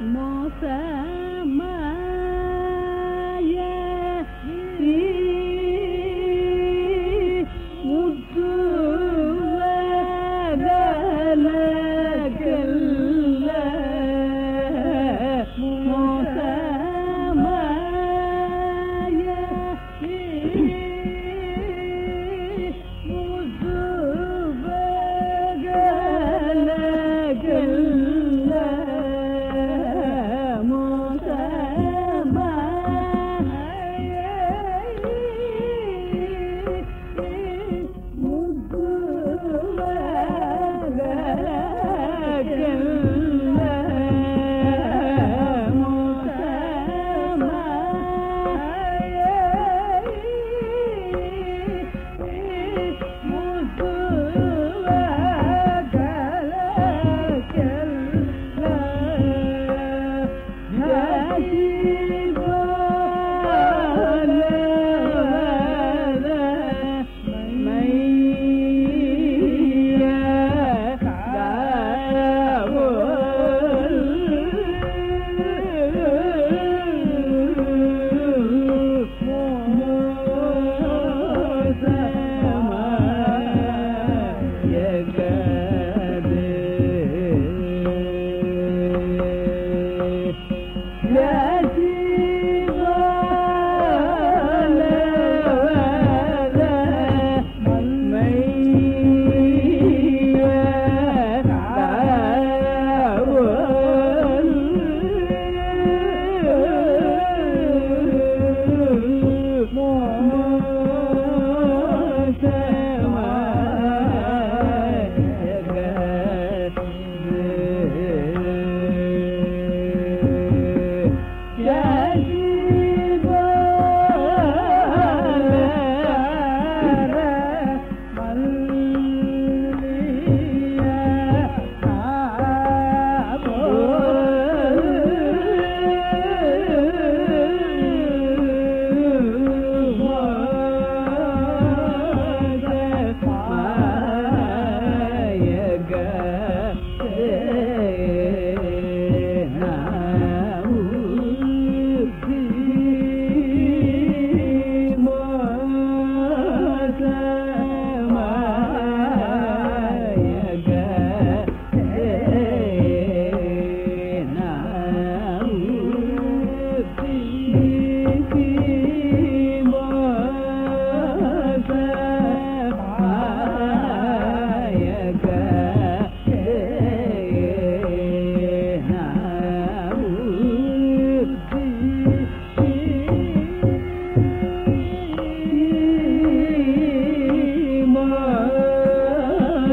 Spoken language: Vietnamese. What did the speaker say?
mô sa ma Thank you.